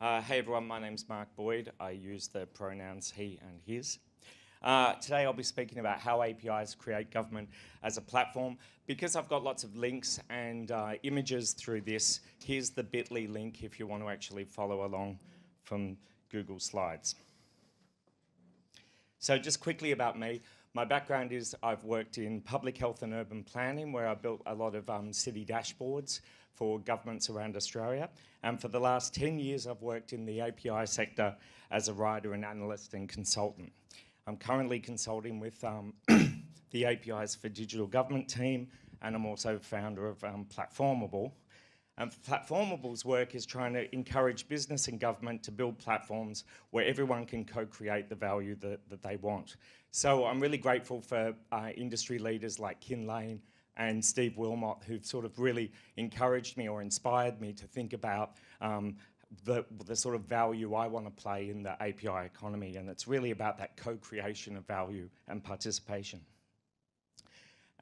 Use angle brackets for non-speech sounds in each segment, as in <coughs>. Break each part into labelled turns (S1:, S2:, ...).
S1: Uh, hey everyone, my name's Mark Boyd. I use the pronouns he and his. Uh, today I'll be speaking about how APIs create government as a platform. Because I've got lots of links and uh, images through this, here's the bit.ly link if you want to actually follow along from Google Slides. So just quickly about me, my background is I've worked in public health and urban planning where I built a lot of um, city dashboards for governments around Australia. And for the last 10 years, I've worked in the API sector as a writer and analyst and consultant. I'm currently consulting with um, <coughs> the APIs for Digital Government team, and I'm also founder of um, Platformable. And Platformable's work is trying to encourage business and government to build platforms where everyone can co-create the value that, that they want. So I'm really grateful for uh, industry leaders like Kin Lane and Steve Willmott, who've sort of really encouraged me or inspired me to think about um, the, the sort of value I want to play in the API economy. And it's really about that co-creation of value and participation.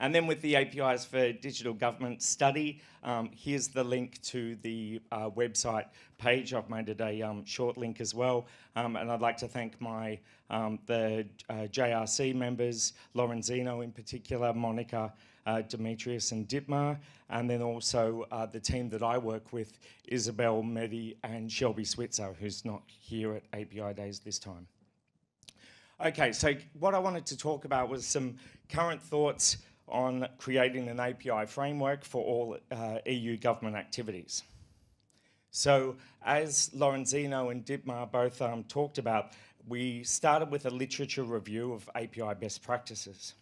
S1: And then with the APIs for Digital Government Study, um, here's the link to the uh, website page. I've made it a um, short link as well. Um, and I'd like to thank my um, the uh, JRC members, Lorenzino in particular, Monica, uh, Demetrius and Dietmar, and then also uh, the team that I work with, Isabel, Medi and Shelby Switzer, who's not here at API Days this time. Okay, so what I wanted to talk about was some current thoughts on creating an API framework for all uh, EU government activities. So as Lorenzino and Dietmar both um, talked about, we started with a literature review of API best practices.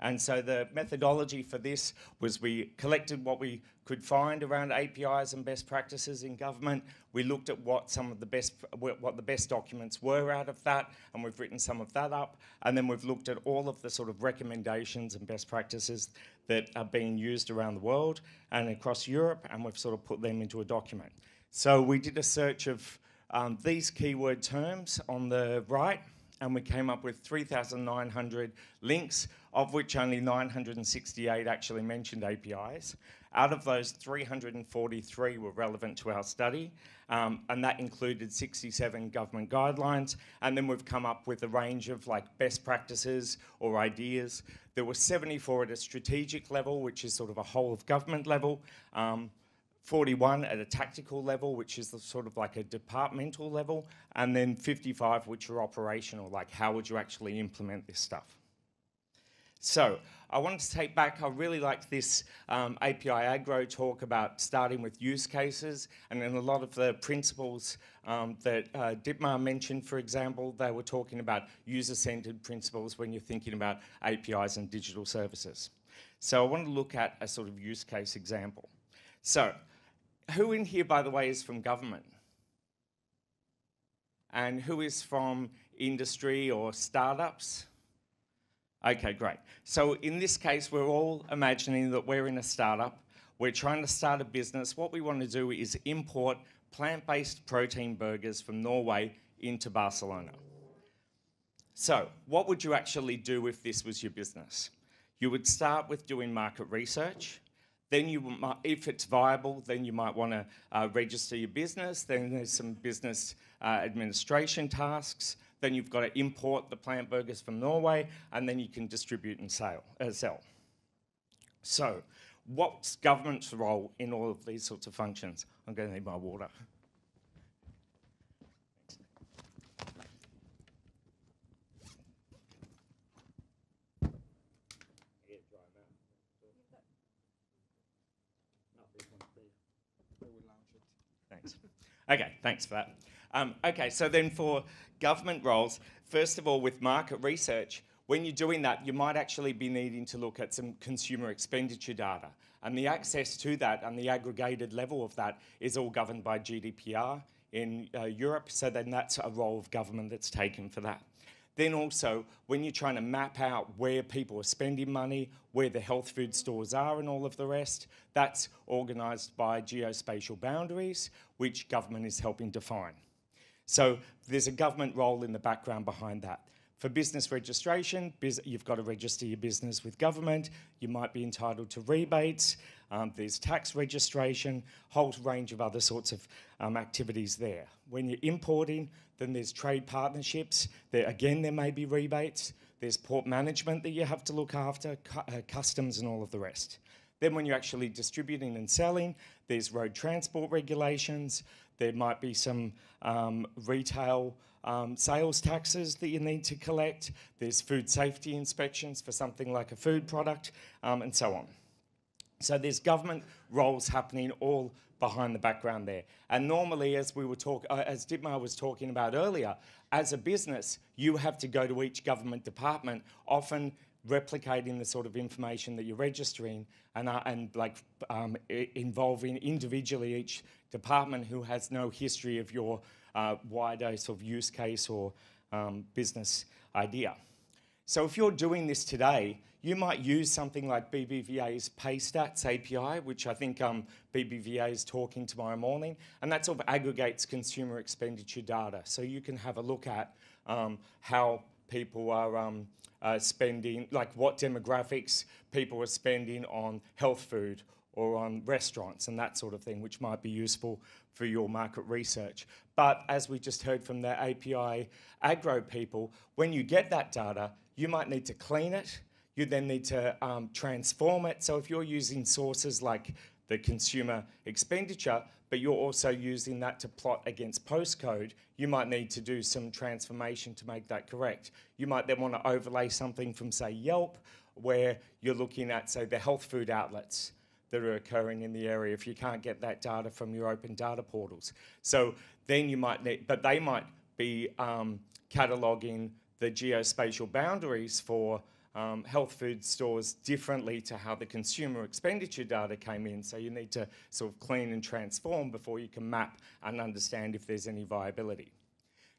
S1: And so the methodology for this was we collected what we could find around APIs and best practices in government. We looked at what some of the best what the best documents were out of that, and we've written some of that up. And then we've looked at all of the sort of recommendations and best practices that are being used around the world and across Europe, and we've sort of put them into a document. So we did a search of um, these keyword terms on the right and we came up with 3,900 links, of which only 968 actually mentioned APIs. Out of those, 343 were relevant to our study, um, and that included 67 government guidelines. And then we've come up with a range of like best practices or ideas. There were 74 at a strategic level, which is sort of a whole of government level. Um, 41 at a tactical level, which is sort of like a departmental level, and then 55 which are operational, like how would you actually implement this stuff. So I wanted to take back, I really liked this um, API Agro talk about starting with use cases and then a lot of the principles um, that uh, Dietmar mentioned, for example, they were talking about user-centered principles when you're thinking about APIs and digital services. So I want to look at a sort of use case example. So who in here, by the way, is from government? And who is from industry or startups? Okay, great. So in this case, we're all imagining that we're in a startup. We're trying to start a business. What we want to do is import plant-based protein burgers from Norway into Barcelona. So what would you actually do if this was your business? You would start with doing market research. Then you, might, if it's viable, then you might want to uh, register your business. Then there's some business uh, administration tasks. Then you've got to import the plant burgers from Norway, and then you can distribute and sale, uh, sell. So, what's government's role in all of these sorts of functions? I'm going to need my water. Thanks. Okay, thanks for that. Um, okay, so then for government roles, first of all, with market research, when you're doing that, you might actually be needing to look at some consumer expenditure data. And the access to that and the aggregated level of that is all governed by GDPR in uh, Europe, so then that's a role of government that's taken for that. Then also, when you're trying to map out where people are spending money, where the health food stores are and all of the rest, that's organised by geospatial boundaries, which government is helping define. So there's a government role in the background behind that. for business registration, you've got to register your business with government. You might be entitled to rebates. Um, there's tax registration, whole range of other sorts of um, activities there. When you're importing, then there's trade partnerships. There again, there may be rebates. There's port management that you have to look after, cu- uh, customs, and all of the rest. Then, when you're actually distributing and selling, there's road transport regulations. There might be some um, retail um, sales taxes that you need to collect. There's food safety inspections for something like a food product, um, and so on. So there's government roles happening all behind the background there. And normally, as we were talk, uh, as Dietmar was talking about earlier, as a business, you have to go to each government department, often replicating the sort of information that you're registering and, uh, and like um, involving individually each department who has no history of your uh, wider sort of use case or um, business idea. So if you're doing this today, you might use something like BBVA's PayStats API, which I think um, BBVA is talking tomorrow morning, and that sort of aggregates consumer expenditure data. So you can have a look at um, how people are um, uh, spending, like what demographics people are spending on health food or on restaurants and that sort of thing, which might be useful for your market research. But as we just heard from the API agro people, when you get that data, you might need to clean it. You then need to um, transform it. So if you're using sources like the consumer expenditure, but you're also using that to plot against postcode, you might need to do some transformation to make that correct. You might then want to overlay something from, say, Yelp, where you're looking at, say, the health food outlets that are occurring in the area if you can't get that data from your open data portals. So then you might need, but they might be um, cataloguing the geospatial boundaries for um, health food stores differently to how the consumer expenditure data came in. So you need to sort of clean and transform before you can map and understand if there's any viability.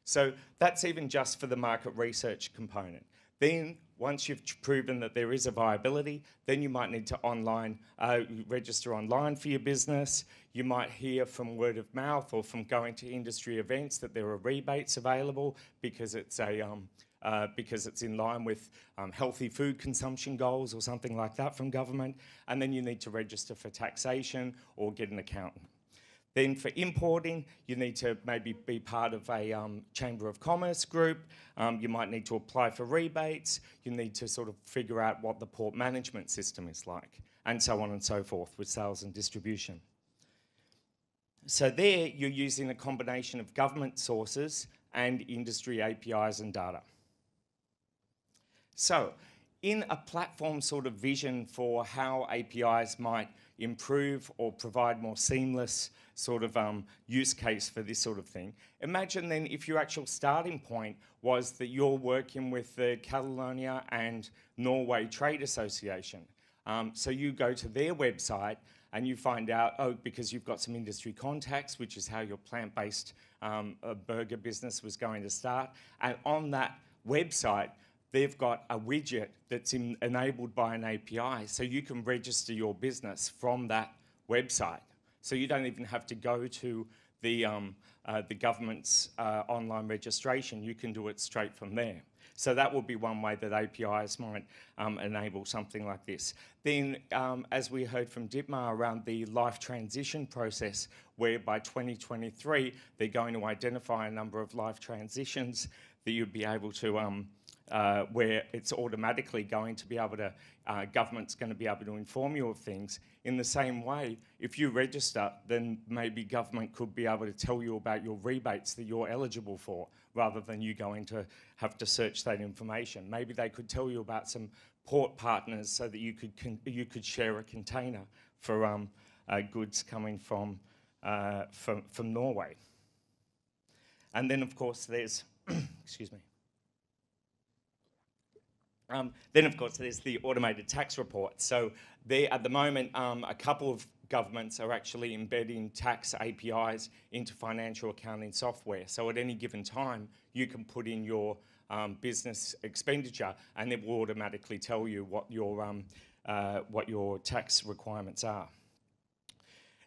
S1: So that's even just for the market research component. Then once you've proven that there is a viability, then you might need to online uh, register online for your business. You might hear from word of mouth or from going to industry events that there are rebates available because it's a um, uh, because it's in line with um, healthy food consumption goals or something like that from government. And then you need to register for taxation or get an accountant. Then for importing, you need to maybe be part of a um, Chamber of Commerce group. Um, you might need to apply for rebates. You need to sort of figure out what the port management system is like, and so on and so forth with sales and distribution. So there, you're using a combination of government sources and industry APIs and data. So in a platform sort of vision for how APIs might improve or provide more seamless sort of um, use case for this sort of thing. Imagine then if your actual starting point was that you're working with the Catalonia and Norway Trade Association. Um, so you go to their website and you find out, oh, because you've got some industry contacts, which is how your plant-based um, burger business was going to start. And on that website, they've got a widget that's in, enabled by an API, so you can register your business from that website. So you don't even have to go to the, um, uh, the government's uh, online registration. You can do it straight from there. So that would be one way that APIs might um, enable something like this. Then, um, as we heard from Dietmar around the life transition process, where by 2023 they're going to identify a number of life transitions that you'd be able to um, uh, where it's automatically going to be able to, uh, government's going to be able to inform you of things. In the same way, if you register, then maybe government could be able to tell you about your rebates that you're eligible for, rather than you going to have to search that information. Maybe they could tell you about some port partners so that you could you could share a container for um, uh, goods coming from, uh, from from Norway. And then, of course, there's <clears throat> excuse me. Um, then, of course, there's the automated tax report. So there, at the moment, um, a couple of governments are actually embedding tax APIs into financial accounting software. So at any given time, you can put in your um, business expenditure, and it will automatically tell you what your um, uh, what your tax requirements are.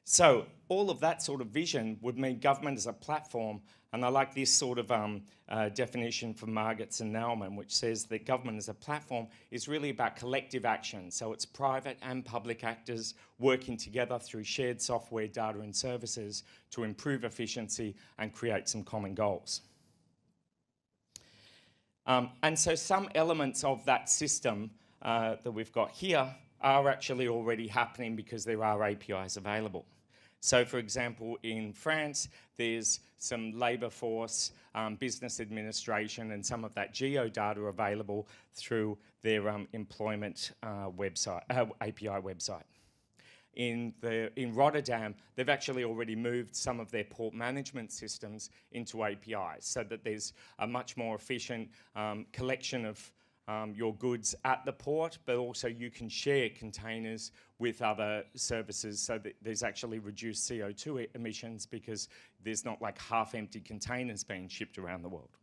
S1: So all of that sort of vision would mean government as a platform, and I like this sort of um, uh, definition from Margetts and Naumann, which says that government as a platform is really about collective action. So it's private and public actors working together through shared software, data and services to improve efficiency and create some common goals. Um, and so some elements of that system uh, that we've got here are actually already happening because there are APIs available. So, for example, in France, there's some labour force, um, business administration, and some of that geo data available through their um, employment uh, website, uh, API website. In, the, in Rotterdam, they've actually already moved some of their port management systems into APIs so that there's a much more efficient um, collection of um, your goods at the port, but also you can share containers with other services so that there's actually reduced CO2 emissions because there's not like half empty containers being shipped around the world.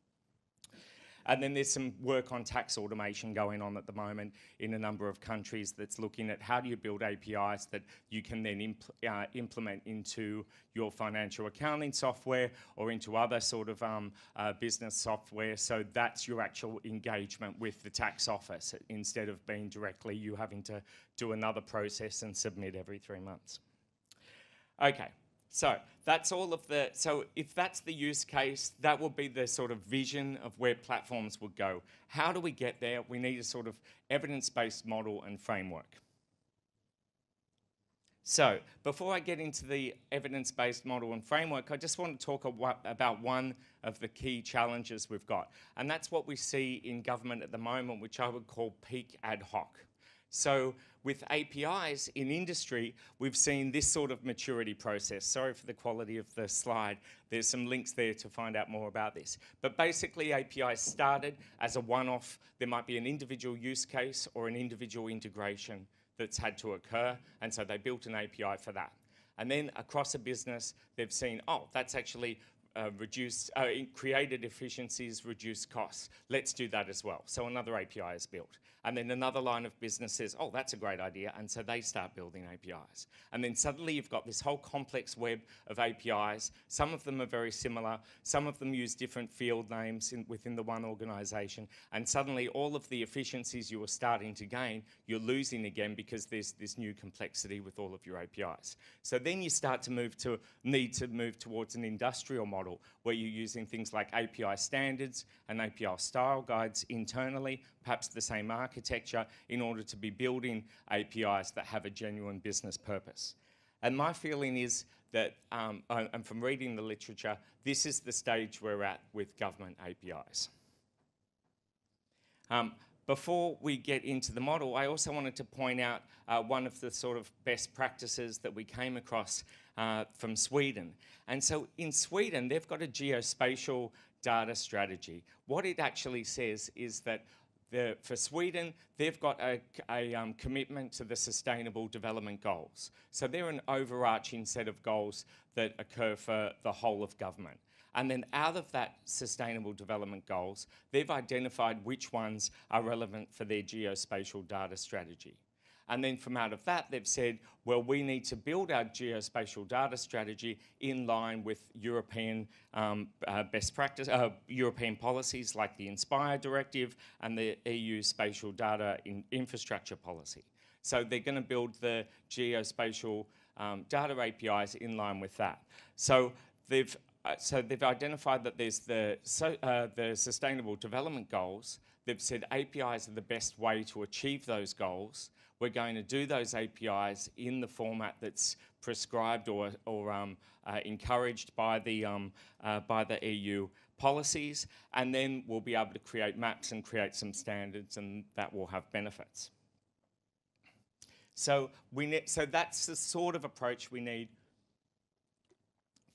S1: And then there's some work on tax automation going on at the moment in a number of countries that's looking at how do you build APIs that you can then impl uh, implement into your financial accounting software or into other sort of um, uh, business software. So that's your actual engagement with the tax office instead of being directly you having to do another process and submit every three months. Okay, so that's all of the, so if that's the use case, that will be the sort of vision of where platforms would go. How do we get there? We need a sort of evidence-based model and framework. So before I get into the evidence-based model and framework, I just want to talk about one of the key challenges we've got. And that's what we see in government at the moment, which I would call peak ad hoc. So with APIs in industry, we've seen this sort of maturity process. Sorry for the quality of the slide. There's some links there to find out more about this. But basically, APIs started as a one-off. There might be an individual use case or an individual integration that's had to occur, and so they built an API for that. And then across a business, they've seen, oh, that's actually uh, reduced, uh, created efficiencies, reduced costs. Let's do that as well. So another API is built. And then another line of business says, oh, that's a great idea. And so they start building APIs. And then suddenly you've got this whole complex web of APIs. Some of them are very similar. Some of them use different field names in, within the one organization. And suddenly all of the efficiencies you were starting to gain, you're losing again because there's this new complexity with all of your APIs. So then you start to move to, need to move towards an industrial model where you're using things like API standards and API style guides internally, perhaps the same architecture, in order to be building APIs that have a genuine business purpose. And my feeling is that, um, and from reading the literature, this is the stage we're at with government APIs. Um, before we get into the model, I also wanted to point out uh, one of the sort of best practices that we came across uh, from Sweden. And so in Sweden, they've got a geospatial data strategy. What it actually says is that the, for Sweden, they've got a, a um, commitment to the Sustainable Development Goals. So they're an overarching set of goals that occur for the whole of government. And then out of that Sustainable Development Goals, they've identified which ones are relevant for their geospatial data strategy. And then from out of that, they've said, well, we need to build our geospatial data strategy in line with European um, uh, best practice, uh, European policies like the INSPIRE directive and the EU spatial data in infrastructure policy. So they're going to build the geospatial um, data APIs in line with that. So they've uh, so they've identified that there's the, so, uh, the sustainable development goals. They've said APIs are the best way to achieve those goals. We're going to do those APIs in the format that's prescribed or, or um, uh, encouraged by the, um, uh, by the EU policies, and then we'll be able to create maps and create some standards, and that will have benefits. So, we so that's the sort of approach we need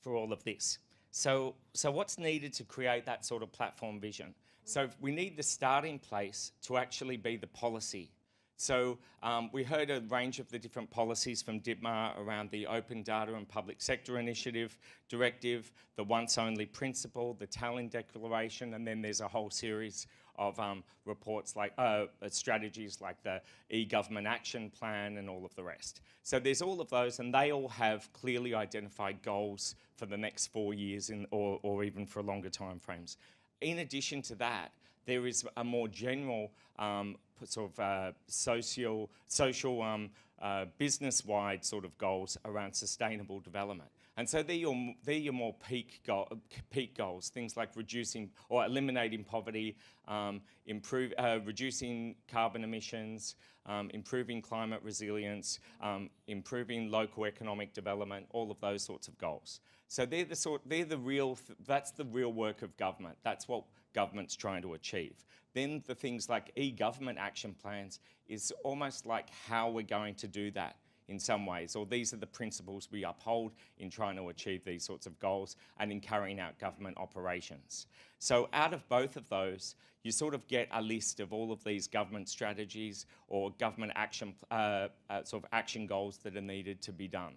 S1: for all of this. So, so what's needed to create that sort of platform vision? So we need the starting place to actually be the policy so um, we heard a range of the different policies from Dietmar around the Open Data and Public Sector Initiative Directive, the Once Only Principle, the Tallinn Declaration, and then there's a whole series of um, reports like uh, uh, strategies like the e-government action plan and all of the rest. So there's all of those, and they all have clearly identified goals for the next four years, in, or, or even for longer time frames. In addition to that, there is a more general um, sort of uh, social, social um, uh, business-wide sort of goals around sustainable development. And so they're your, they're your more peak, peak goals, things like reducing or eliminating poverty, um, improve, uh, reducing carbon emissions, um, improving climate resilience, um, improving local economic development, all of those sorts of goals. So they're the sort, they're the real, th that's the real work of government. That's what government's trying to achieve. Then the things like e-government action plans is almost like how we're going to do that in some ways, or these are the principles we uphold in trying to achieve these sorts of goals and in carrying out government operations. So out of both of those, you sort of get a list of all of these government strategies or government action, uh, uh, sort of action goals that are needed to be done.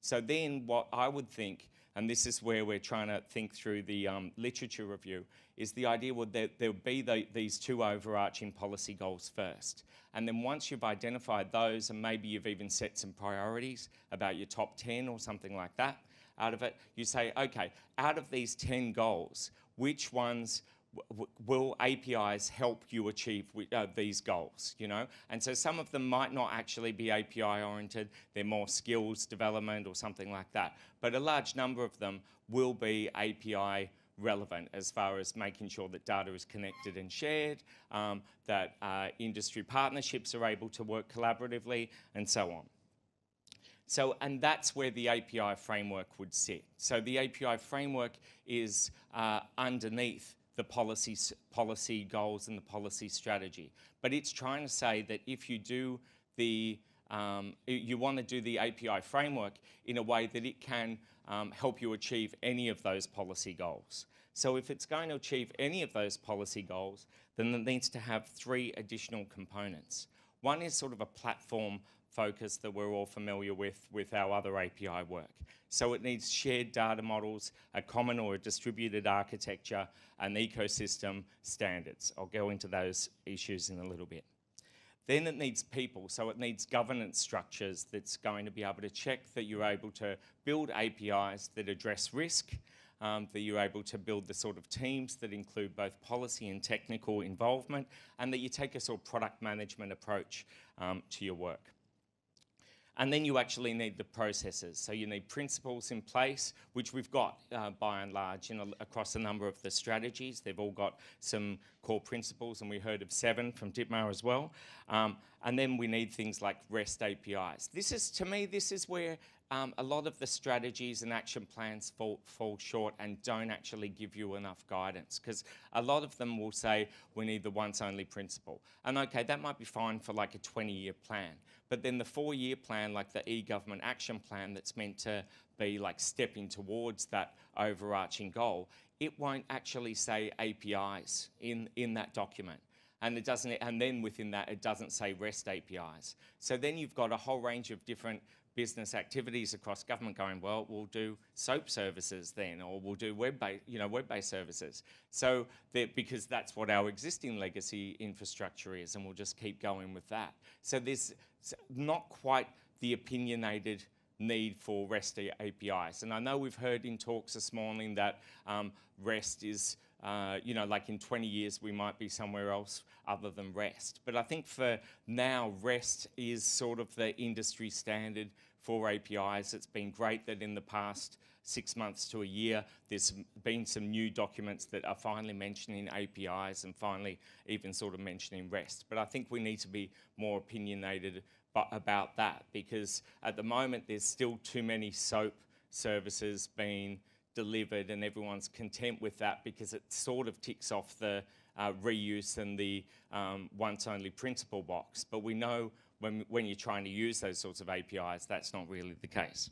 S1: So then what I would think and this is where we're trying to think through the um, literature review, is the idea would that there would be the, these two overarching policy goals first. And then once you've identified those, and maybe you've even set some priorities about your top 10 or something like that out of it, you say, okay, out of these 10 goals, which ones will APIs help you achieve uh, these goals, you know? And so some of them might not actually be API oriented, they're more skills development or something like that. But a large number of them will be API relevant as far as making sure that data is connected and shared, um, that uh, industry partnerships are able to work collaboratively, and so on. So, and that's where the API framework would sit. So the API framework is uh, underneath the policy, policy goals and the policy strategy. But it's trying to say that if you do the, um, you want to do the API framework in a way that it can um, help you achieve any of those policy goals. So if it's going to achieve any of those policy goals, then it needs to have three additional components. One is sort of a platform focus that we're all familiar with with our other API work. So it needs shared data models, a common or a distributed architecture, and ecosystem standards. I'll go into those issues in a little bit. Then it needs people, so it needs governance structures that's going to be able to check that you're able to build APIs that address risk, um, that you're able to build the sort of teams that include both policy and technical involvement, and that you take a sort of product management approach um, to your work. And then you actually need the processes. So you need principles in place, which we've got uh, by and large a, across a number of the strategies. They've all got some core principles, and we heard of seven from Dietmar as well. Um, and then we need things like REST APIs. This is, to me, this is where um, a lot of the strategies and action plans fall, fall short and don't actually give you enough guidance because a lot of them will say we need the once only principle. And okay, that might be fine for like a 20 year plan, but then the four year plan, like the e-government action plan that's meant to be like stepping towards that overarching goal, it won't actually say APIs in, in that document and it doesn't and then within that it doesn't say REST APIs. So then you've got a whole range of different business activities across government going, well, we'll do SOAP services then, or we'll do web-based, you know, web-based services. So because that's what our existing legacy infrastructure is, and we'll just keep going with that. So there's not quite the opinionated need for REST APIs. And I know we've heard in talks this morning that um, REST is, uh, you know, like in 20 years we might be somewhere else other than REST. But I think for now, REST is sort of the industry standard for APIs. It's been great that in the past six months to a year, there's been some new documents that are finally mentioning APIs and finally even sort of mentioning REST. But I think we need to be more opinionated about that because at the moment there's still too many SOAP services being delivered and everyone's content with that because it sort of ticks off the uh, reuse and the um, once only principle box. But we know when, when you're trying to use those sorts of APIs, that's not really the case.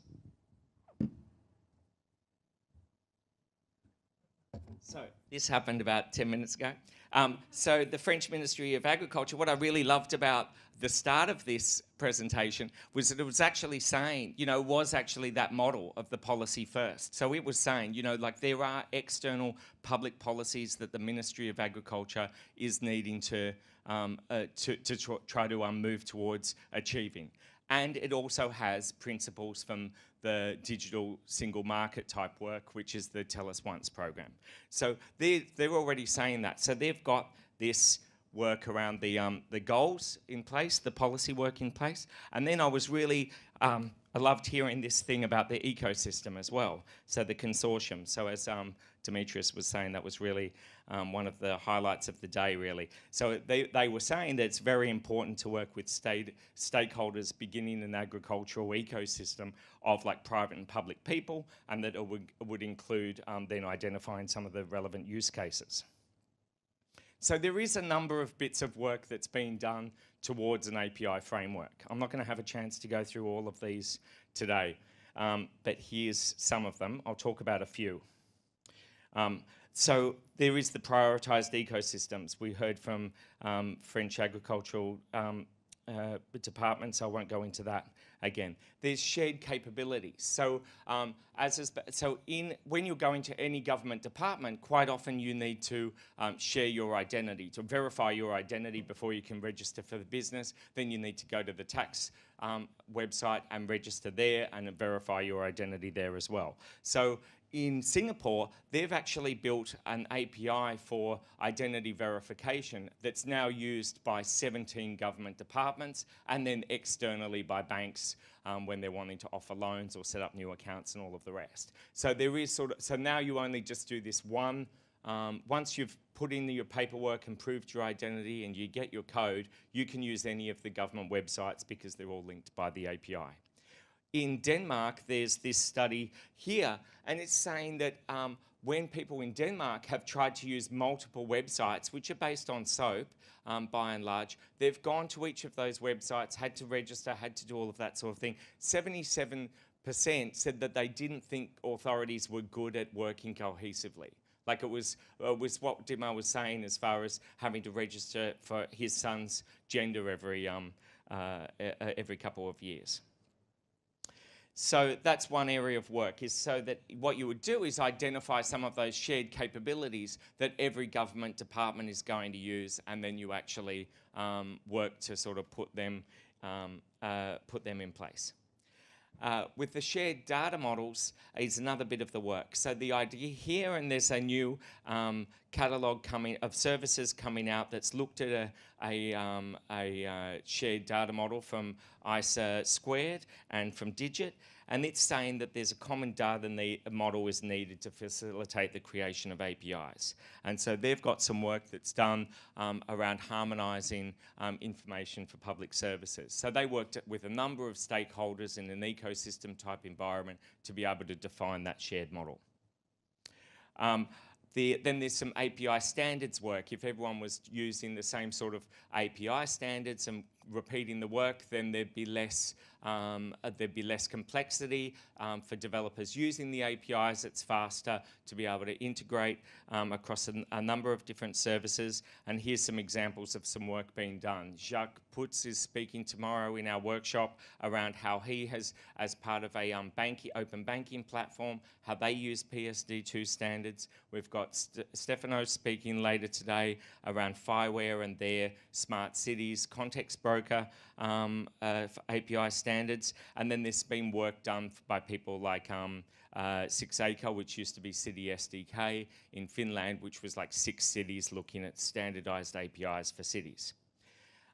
S1: So this happened about 10 minutes ago. Um, so the French Ministry of Agriculture, what I really loved about the start of this presentation was that it was actually saying, you know, was actually that model of the policy first. So it was saying, you know, like there are external public policies that the Ministry of Agriculture is needing to um, uh, to, to tr try to um, move towards achieving. And it also has principles from the digital single market type work, which is the Tell Us Once program. So they're, they're already saying that. So they've got this work around the, um, the goals in place, the policy work in place. And then I was really, um, I loved hearing this thing about the ecosystem as well. So the consortium. So as um, Demetrius was saying, that was really um, one of the highlights of the day, really. So they, they were saying that it's very important to work with state stakeholders beginning an agricultural ecosystem of like private and public people, and that it would, would include um, then identifying some of the relevant use cases. So there is a number of bits of work that's been done towards an API framework. I'm not going to have a chance to go through all of these today, um, but here's some of them. I'll talk about a few. Um, so there is the prioritised ecosystems. We heard from um, French agricultural um, uh, departments. I won't go into that again. There's shared capabilities. So, um, as so in when you're going to any government department, quite often you need to um, share your identity to verify your identity before you can register for the business. Then you need to go to the tax um, website and register there and verify your identity there as well. So in Singapore, they've actually built an API for identity verification that's now used by 17 government departments and then externally by banks um, when they're wanting to offer loans or set up new accounts and all of the rest. So there is sort of, so now you only just do this one, um, once you've put in your paperwork and proved your identity and you get your code, you can use any of the government websites because they're all linked by the API in Denmark, there's this study here, and it's saying that um, when people in Denmark have tried to use multiple websites, which are based on SOAP um, by and large, they've gone to each of those websites, had to register, had to do all of that sort of thing. 77% said that they didn't think authorities were good at working cohesively. Like it was, uh, was what Dima was saying as far as having to register for his son's gender every, um, uh, every couple of years. So that's one area of work is so that what you would do is identify some of those shared capabilities that every government department is going to use and then you actually um, work to sort of put them, um, uh, put them in place. Uh, with the shared data models is another bit of the work. So the idea here, and there's a new um, catalogue coming of services coming out that's looked at a, a, um, a uh, shared data model from ISA squared and from Digit, and it's saying that there's a common data need, model is needed to facilitate the creation of APIs. And so they've got some work that's done um, around harmonising um, information for public services. So they worked with a number of stakeholders in an ecosystem type environment to be able to define that shared model. Um, the, then there's some API standards work. If everyone was using the same sort of API standards and repeating the work, then there'd be less um, uh, there'd be less complexity um, for developers using the APIs. It's faster to be able to integrate um, across a, a, number of different services. And here's some examples of some work being done. Jacques Putz is speaking tomorrow in our workshop around how he has, as part of a um, open banking platform, how they use PSD2 standards. We've got St Stefano speaking later today around FIWARE and their smart cities context broker um, uh, API standards. And then there's been work done by people like um, uh, 6Aika, which used to be City SDK in Finland, which was like six cities looking at standardized APIs for cities.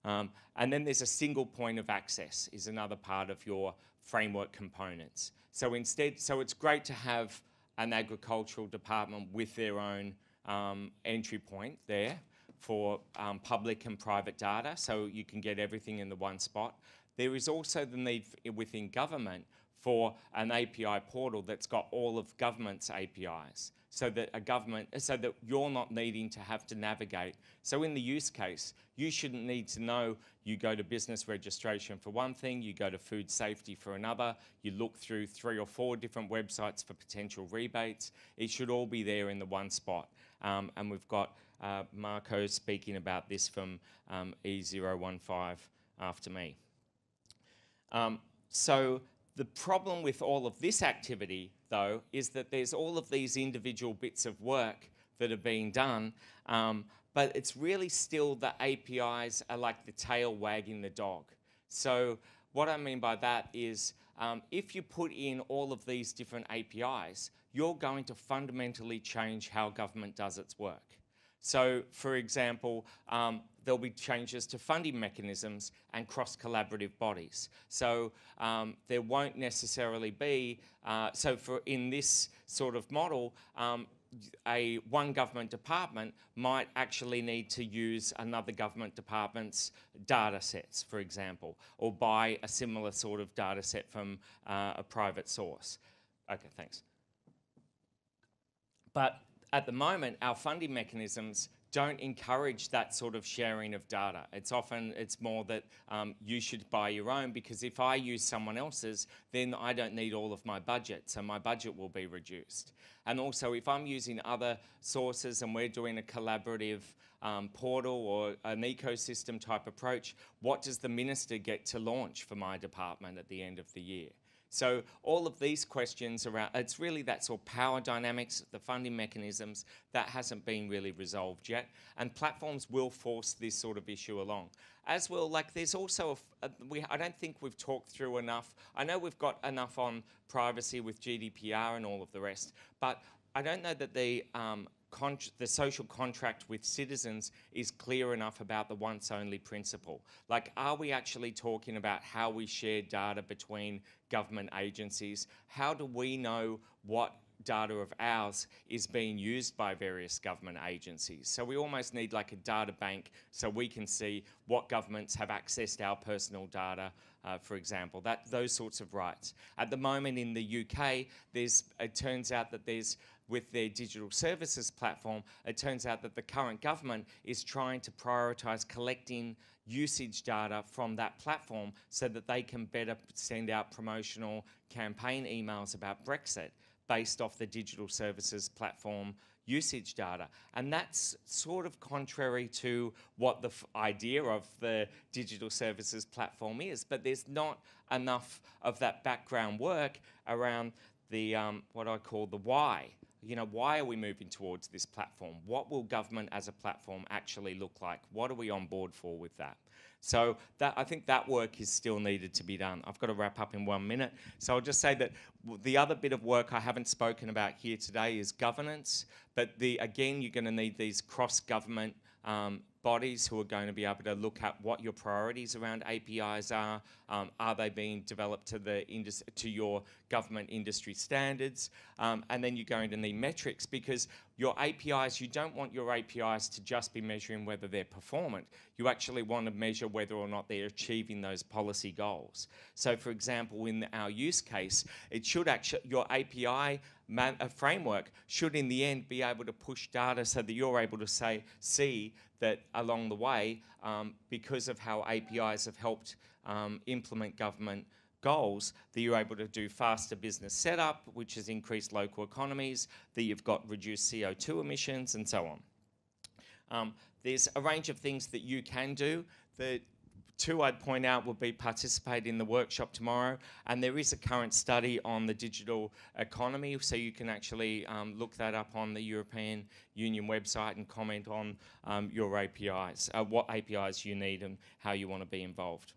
S1: Um, and then there's a single point of access is another part of your framework components. So instead, so it's great to have an agricultural department with their own um, entry point there for um, public and private data, so you can get everything in the one spot. There is also the need within government for an API portal that's got all of government's APIs so that a government so that you're not needing to have to navigate. So in the use case, you shouldn't need to know you go to business registration for one thing, you go to food safety for another, you look through three or four different websites for potential rebates. It should all be there in the one spot. Um, and we've got uh, Marco speaking about this from um, E015 after me. Um, so the problem with all of this activity, though, is that there's all of these individual bits of work that are being done, um, but it's really still the APIs are like the tail wagging the dog. So what I mean by that is um, if you put in all of these different APIs, you're going to fundamentally change how government does its work. So, for example, um, there'll be changes to funding mechanisms and cross-collaborative bodies. So um, there won't necessarily be, uh, so for in this sort of model, um, a one government department might actually need to use another government department's data sets, for example, or buy a similar sort of data set from uh, a private source. Okay, thanks. But at the moment, our funding mechanisms don't encourage that sort of sharing of data. It's often, it's more that um, you should buy your own because if I use someone else's, then I don't need all of my budget, so my budget will be reduced. And also if I'm using other sources and we're doing a collaborative um, portal or an ecosystem type approach, what does the minister get to launch for my department at the end of the year? So all of these questions around, it's really that sort of power dynamics, the funding mechanisms, that hasn't been really resolved yet. And platforms will force this sort of issue along. As well, like there's also, a, a, we, I don't think we've talked through enough. I know we've got enough on privacy with GDPR and all of the rest, but I don't know that the um, the social contract with citizens is clear enough about the once only principle. Like, are we actually talking about how we share data between government agencies? How do we know what data of ours is being used by various government agencies. So we almost need like a data bank so we can see what governments have accessed our personal data, uh, for example, that those sorts of rights. At the moment in the UK, there's, it turns out that there's with their digital services platform, it turns out that the current government is trying to prioritise collecting usage data from that platform so that they can better send out promotional campaign emails about Brexit based off the digital services platform usage data. And that's sort of contrary to what the idea of the digital services platform is, but there's not enough of that background work around the um, what I call the why you know, why are we moving towards this platform? What will government as a platform actually look like? What are we on board for with that? So that, I think that work is still needed to be done. I've got to wrap up in one minute. So I'll just say that the other bit of work I haven't spoken about here today is governance. But the, again, you're going to need these cross-government um, bodies who are going to be able to look at what your priorities around APIs are. Um, are they being developed to the to your government industry standards? Um, and then you're going to need metrics because your APIs, you don't want your APIs to just be measuring whether they're performant. You actually want to measure whether or not they're achieving those policy goals. So for example, in our use case, it should actually, your API framework should in the end be able to push data so that you're able to say, see that along the way, um, because of how APIs have helped um, implement government goals, that you're able to do faster business setup, which has increased local economies, that you've got reduced CO2 emissions, and so on. Um, there's a range of things that you can do that Two I'd point out would be participate in the workshop tomorrow, and there is a current study on the digital economy, so you can actually um, look that up on the European Union website and comment on um, your APIs, uh, what APIs you need and how you want to be involved.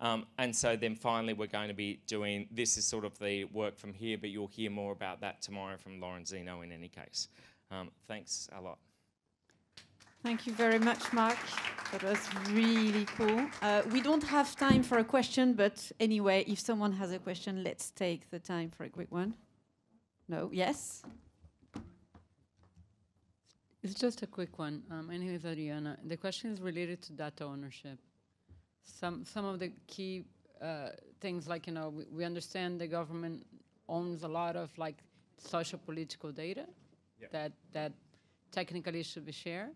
S1: Um, and so then finally we're going to be doing, this is sort of the work from here, but you'll hear more about that tomorrow from Lorenzino in any case. Um, thanks a lot.
S2: Thank you very much, Mark. That was really cool. Uh, we don't have time for a question, but anyway, if someone has a question, let's take the time for a quick one. No? Yes?
S3: It's just a quick one. Um, my name is Adriana. The question is related to data ownership. Some, some of the key uh, things like you know we, we understand the government owns a lot of like social political data
S4: Yep.
S3: that that technically should be shared.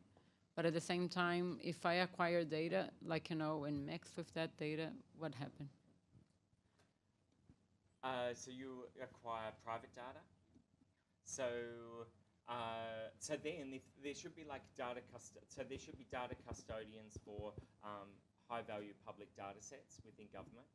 S3: But at the same time, if I acquire data, like you know, and mix with that data, what happened?
S1: Uh, so you acquire private data. So, uh, so then there should be like data cust- so there should be data custodians for um, high value public data sets within government.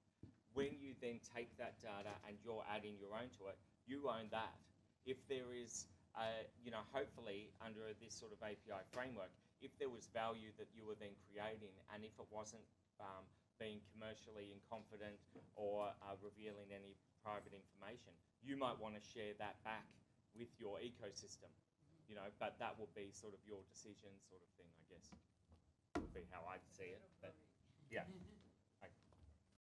S1: When you then take that data and you're adding your own to it, you own that. If there is, uh, you know, hopefully under this sort of API framework, if there was value that you were then creating, and if it wasn't um, being commercially inconfident or uh, revealing any private information, you might want to share that back with your ecosystem. You know, but that will be sort of your decision, sort of thing, I guess. Would be how I'd see it. But yeah. <laughs>